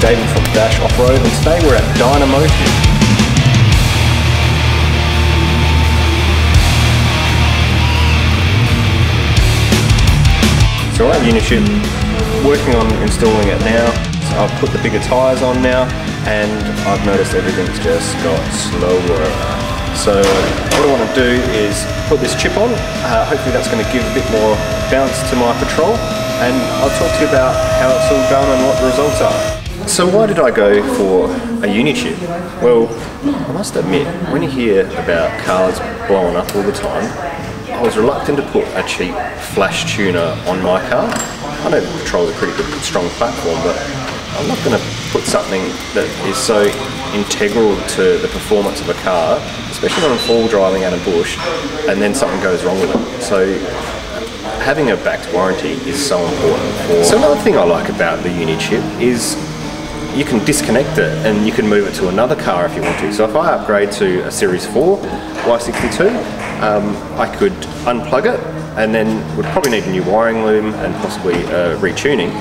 David from Dash Off-Road and today we're at Dynomotive. So we're at Unichip, working on installing it now. So I've put the bigger tyres on now and I've noticed everything's just got slower. So what I want to do is put this chip on. Uh, hopefully that's going to give a bit more bounce to my patrol and I'll talk to you about how it's all done and what the results are. So why did I go for a Unichip? Well, I must admit, when you hear about cars blowing up all the time, I was reluctant to put a cheap flash tuner on my car. I know the Patrol is a pretty good, strong platform, but I'm not going to put something that is so integral to the performance of a car, especially when I'm full driving out of bush, and then something goes wrong with it. So having a backed warranty is so important. For... So another thing I like about the Unichip is you can disconnect it and you can move it to another car if you want to. So if I upgrade to a Series 4 Y62, um, I could unplug it and then would probably need a new wiring loom and possibly uh, retuning.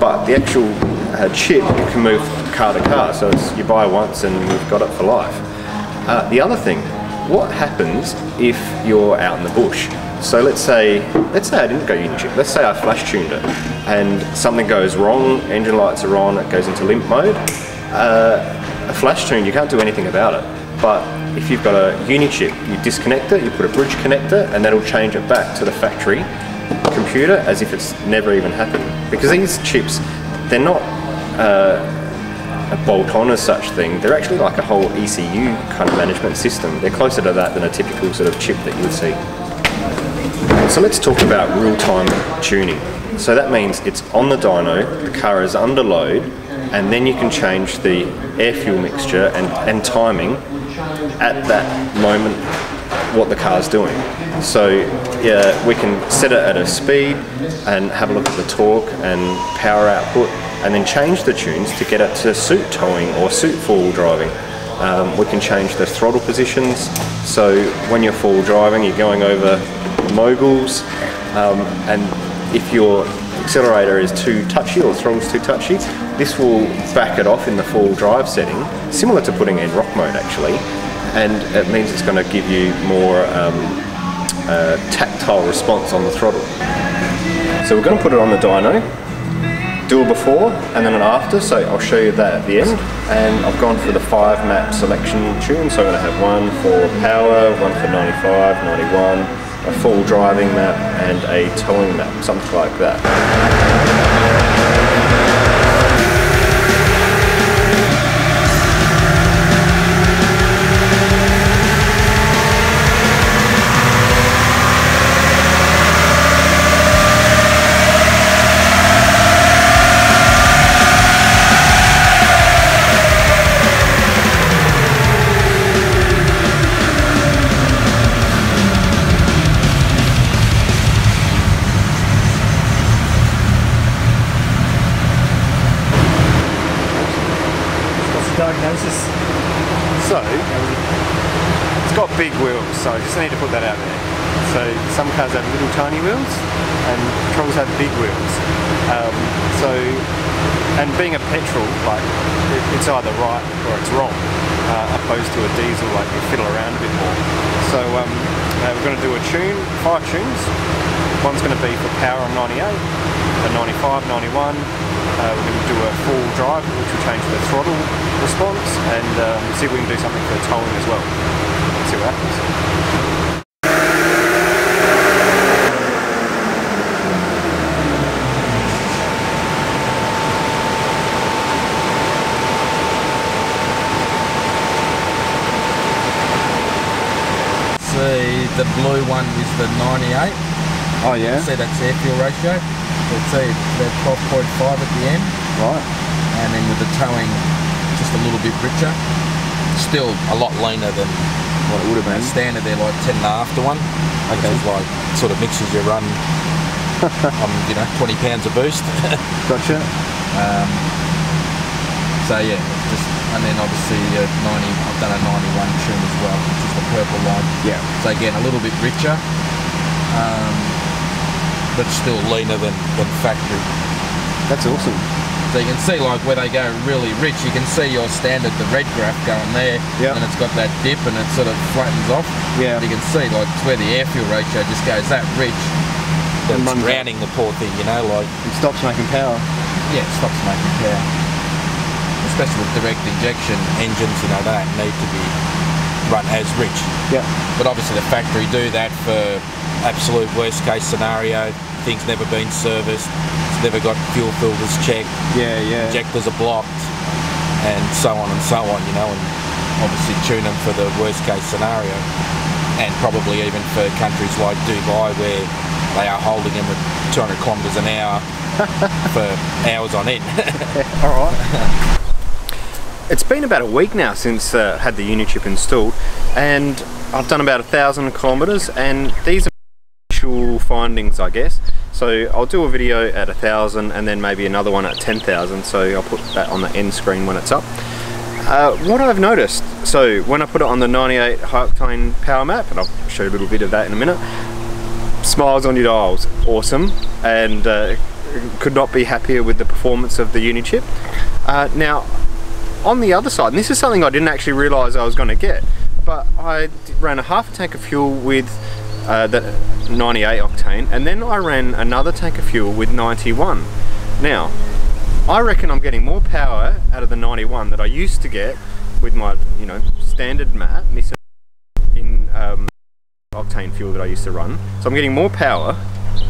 But the actual uh, chip can move car to car, so you buy once and you've got it for life. Uh, the other thing, what happens if you're out in the bush? So let's say, let's say I didn't go Unichip, let's say I flash tuned it and something goes wrong, engine lights are on, it goes into limp mode. Uh, a flash tune, you can't do anything about it. But if you've got a Unichip, you disconnect it, you put a bridge connector and that'll change it back to the factory computer as if it's never even happened. Because these chips, they're not uh, a bolt-on as such thing. They're actually like a whole ECU kind of management system. They're closer to that than a typical sort of chip that you would see. So let's talk about real-time tuning. So that means it's on the dyno, the car is under load, and then you can change the air fuel mixture and, and timing at that moment what the car's doing. So we can set it at a speed and have a look at the torque and power output and then change the tunes to get it to suit towing or suit four-wheel driving. Um, we can change the throttle positions so when you're four-wheel driving you're going over moguls um, and if your accelerator is too touchy or throttle's too touchy this will back it off in the full drive setting similar to putting in rock mode actually and it means it's going to give you more um, uh, tactile response on the throttle. So we're going to put it on the dyno do a before and then an after, so I'll show you that at the end. And I've gone for the five map selection tune, so I'm going to have one for power, one for 95, 91, a full driving map and a towing map, something like that. Big wheels, so I just need to put that out there. So some cars have little tiny wheels, and Patrols have big wheels. Um, so, and being a petrol, like it, it's either right or it's wrong, uh, opposed to a diesel, like you fiddle around a bit more. So um, uh, we're going to do a tune, five tunes. One's going to be for power on 98, a 95, 91, uh, we're going to do a full drive, which will change the throttle response, and um, see if we can do something for towing as well. See what happens. See, the blue one is the 98. Oh yeah? See, that's air fuel ratio. So see, they're 12.5 at the end. Right. And then with the towing, just a little bit richer. Still a lot leaner than What it would have been. standard. They're like 10 and a half to one. Okay. Which is like, sort of mixes your run on, you know, 20 pounds a boost. Gotcha. Um, so yeah, just and then obviously uh, 90. I've done a 91 tune as well, which is the purple line. Yeah. So again, a little bit richer, um, but still leaner than, than factory. That's awesome. So So you can see like where they go really rich, you can see your standard, the red graph going there, Yep. and it's got that dip and it sort of flattens off. Yeah. You can see like it's where the air fuel ratio just goes that rich. And It's drowning the poor thing, you know, like It stops making power. yeah, it stops making power. Especially with direct injection engines, you know, they don't need to be run as rich. Yeah. But obviously the factory do that for absolute worst case scenario. Things never been serviced, it's never got fuel filters checked, Yeah, yeah. injectors are blocked, and so on and so on, you know, and obviously tune them for the worst case scenario. And probably even for countries like Dubai where they are holding them at 200 kilometres an hour for hours on end. All right. it's been about a week now since uh, I had the Unichip installed, and I've done about a thousand kilometres, and these are initial findings, I guess. So I'll do a video at a thousand, and then maybe another one at ten thousand. So I'll put that on the end screen when it's up. Uh, what I've noticed, so when I put it on the 98 high octane power map, and I'll show you a little bit of that in a minute, smiles on your dials, awesome, and uh, could not be happier with the performance of the Unichip. Uh, now, on the other side, and this is something I didn't actually realise I was going to get, but I ran a half a tank of fuel with uh, the 98 octane, and then I ran another tank of fuel with 91. Now, I reckon I'm getting more power out of the 91 that I used to get with my, you know, standard mat, Nissan in um, octane fuel that I used to run. So I'm getting more power,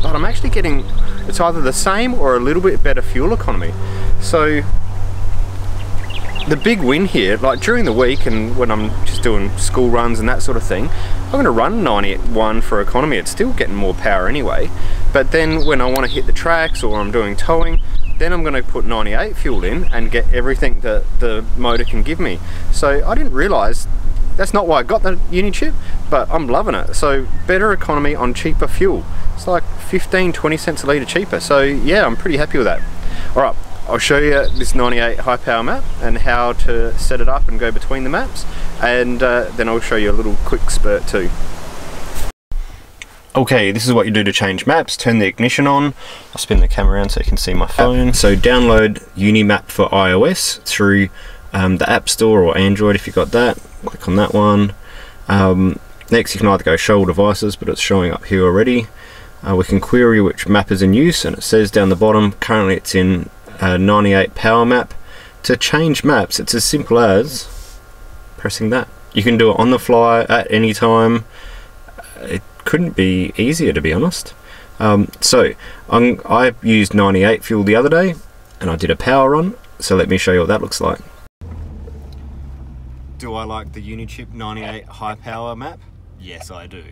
but I'm actually getting, it's either the same or a little bit better fuel economy. So the big win here, like during the week and when I'm just doing school runs and that sort of thing, I'm going to run 91 for economy. It's still getting more power anyway. But then when I want to hit the tracks or I'm doing towing, then I'm going to put 98 fuel in and get everything that the motor can give me. So I didn't realise that's not why I got the Unichip, but I'm loving it. So better economy on cheaper fuel. It's like 15, 20 cents a litre cheaper. So yeah, I'm pretty happy with that. All right, I'll show you this 98 high power map and how to set it up and go between the maps. And uh, then I'll show you a little quick spurt too. Okay, this is what you do to change maps. Turn the ignition on. I'll spin the camera around so you can see my phone. So download Unimap for iOS through um, the App Store or Android if you've got that. Click on that one. Um, next you can either go show all devices, but it's showing up here already. Uh, we can query which map is in use and it says down the bottom, currently it's in uh, 98 power map. To change maps, it's as simple as pressing that. You can do it on the fly at any time. It couldn't be easier to be honest. Um, so I'm, I used 98 fuel the other day and I did a power run. So let me show you what that looks like. Do I like the Unichip 98 high power map? Yes, I do.